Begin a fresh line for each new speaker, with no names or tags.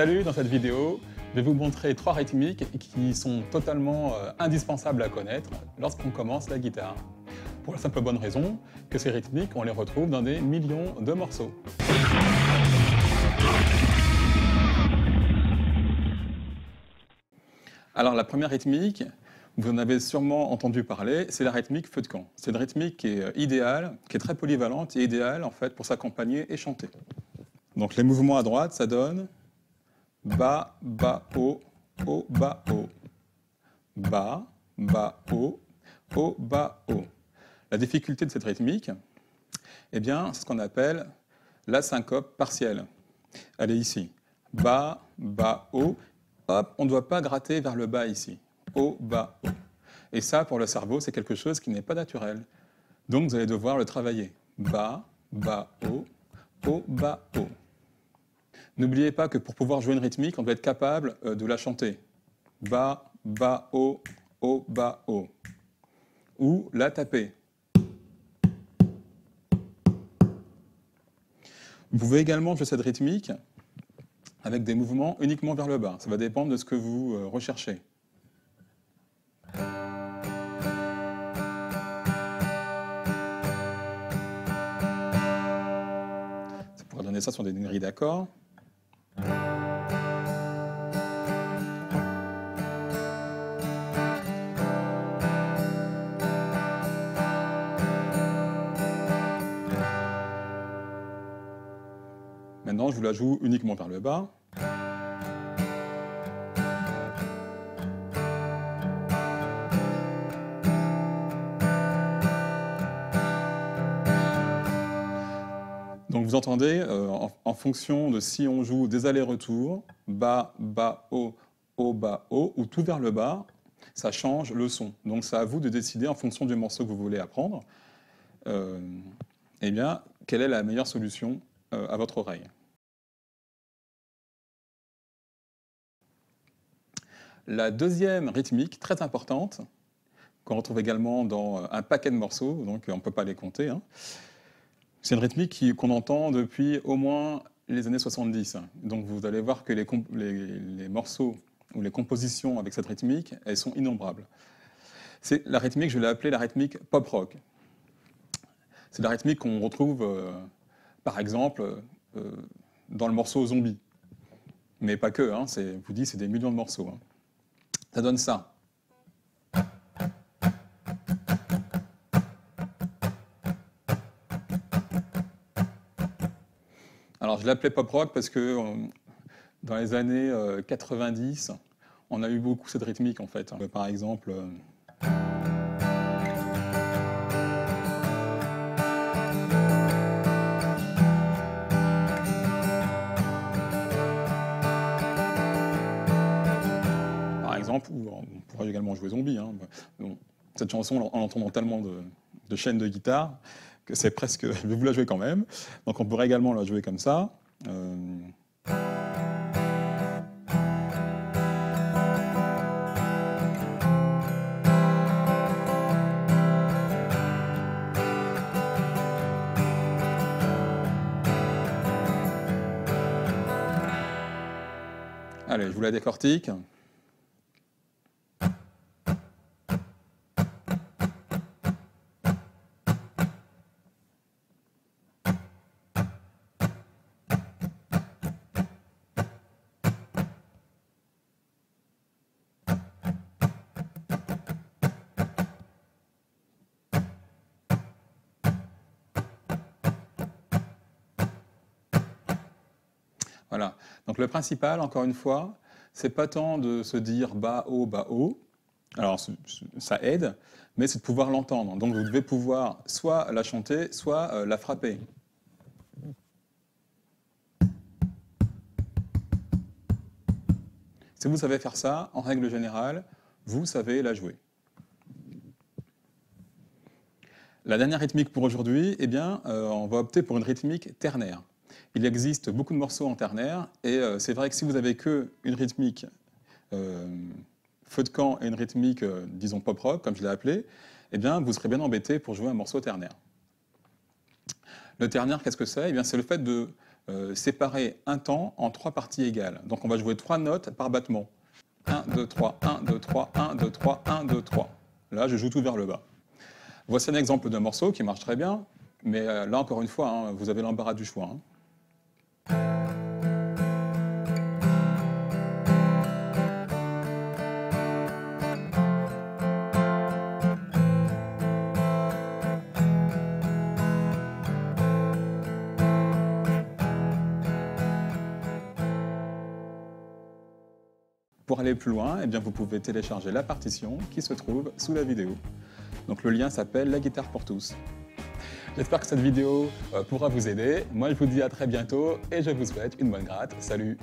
Salut, dans cette vidéo, je vais vous montrer trois rythmiques qui sont totalement euh, indispensables à connaître lorsqu'on commence la guitare. Pour la simple bonne raison que ces rythmiques, on les retrouve dans des millions de morceaux. Alors la première rythmique, vous en avez sûrement entendu parler, c'est la rythmique feu de camp. C'est une rythmique qui est euh, idéale, qui est très polyvalente et idéale en fait pour s'accompagner et chanter. Donc les mouvements à droite, ça donne Ba, ba, o, o, ba, o. Ba, ba, o, o, ba, o. La difficulté de cette rythmique, eh bien, c'est ce qu'on appelle la syncope partielle. Elle est ici. Ba, ba, o. Hop, on ne doit pas gratter vers le bas ici. O, ba, o. Et ça, pour le cerveau, c'est quelque chose qui n'est pas naturel. Donc, vous allez devoir le travailler. Ba, ba, o, o, ba, o. N'oubliez pas que pour pouvoir jouer une rythmique, on doit être capable euh, de la chanter. Ba, ba, o, o, ba, o. Ou la taper. Vous pouvez également jouer cette rythmique avec des mouvements uniquement vers le bas. Ça va dépendre de ce que vous euh, recherchez. Ça pourrait donner ça sur des grilles d'accords. Maintenant, je vous la joue uniquement vers le bas. Donc vous entendez, euh, en, fonction de si on joue des allers-retours, bas, bas, haut, haut, bas, haut, ou tout vers le bas, ça change le son. Donc c'est à vous de décider en fonction du morceau que vous voulez apprendre, euh, eh bien, quelle est la meilleure solution à votre oreille. La deuxième rythmique, très importante, qu'on retrouve également dans un paquet de morceaux, donc on ne peut pas les compter, hein, c'est une rythmique qu'on entend depuis au moins les années 70. Donc vous allez voir que les, morceaux ou les compositions avec cette rythmique, elles sont innombrables. C'est la rythmique, je l'ai appelée la rythmique pop rock. C'est la rythmique qu'on retrouve, euh, par exemple, euh, dans le morceau Zombie. Mais pas que, hein, vous dis, c'est des millions de morceaux. Hein. Ça donne ça. Alors je l'appelais pop rock parce que euh, dans les années 90, euh, on a eu beaucoup cette rythmique en fait. Par exemple. On pourrait également jouer Zombie. Hein. cette chanson, en entendant tellement de chaînes de guitare, c'est presque. Je vais vous la jouer quand même. Donc on pourrait également la jouer comme ça. Euh, Allez, je vous la décortique. Voilà. Donc le principal, encore une fois, c'est pas tant de se dire bas, haut, bas, haut. Alors ça aide, mais c'est de pouvoir l'entendre. Donc vous devez pouvoir soit la chanter, soit euh, la frapper. Si vous savez faire ça, en règle générale, vous savez la jouer. La dernière rythmique pour aujourd'hui, eh bien, euh, on va opter pour une rythmique ternaire. Il existe beaucoup de morceaux en ternaire, et euh, c'est vrai que si vous avez que une rythmique euh, feu de camp et une rythmique, euh, disons pop rock, comme je l'ai appelé, eh bien, vous serez bien embêté pour jouer un morceau ternaire. Le ternaire, qu'est-ce que c'est? Eh bien, C'est le fait de euh, séparer un temps en trois parties égales. Donc on va jouer trois notes par battement. 1, 2, 3, 1, 2, 3, 1, 2, 3, 1, 2, 3. Là, je joue tout vers le bas. Voici un exemple d'un morceau qui marche très bien, mais là, encore une fois, hein, vous avez l'embarras du choix. Hein. Pour aller plus loin, eh bien, vous pouvez télécharger la partition qui se trouve sous la vidéo. Donc le lien s'appelle La guitare pour tous. J'espère que cette vidéo euh, pourra vous aider. Moi, je vous dis à très bientôt et je vous souhaite une bonne gratte. Salut